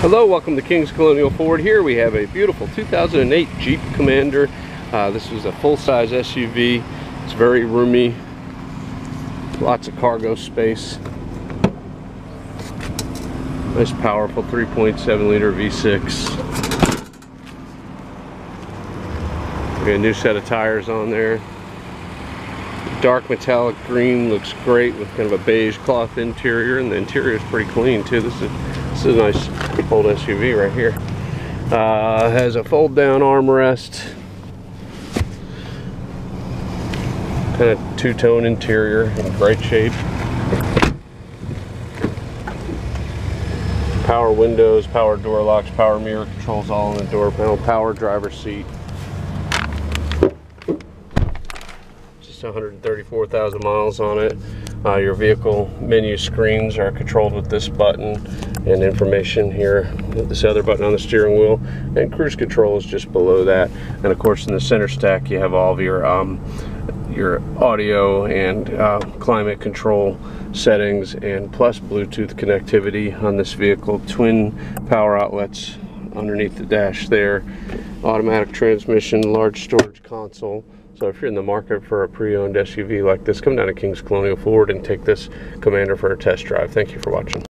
Hello, welcome to King's Colonial Ford. Here we have a beautiful 2008 Jeep Commander. Uh, this is a full-size SUV. It's very roomy. Lots of cargo space. Nice powerful 3.7 liter V6. We got a new set of tires on there. Dark metallic green looks great with kind of a beige cloth interior and the interior is pretty clean too. This is this is a nice old SUV right here. Uh, has a fold down armrest. Kind of two-tone interior in great shape. Power windows, power door locks, power mirror controls all in the door panel, power driver seat. Just 134,000 miles on it. Uh, your vehicle menu screens are controlled with this button and information here this other button on the steering wheel and cruise control is just below that. And of course in the center stack you have all of your um, your audio and uh, climate control settings and plus Bluetooth connectivity on this vehicle. Twin power outlets underneath the dash there automatic transmission large storage console so if you're in the market for a pre-owned SUV like this, come down to King's Colonial Ford and take this Commander for a test drive. Thank you for watching.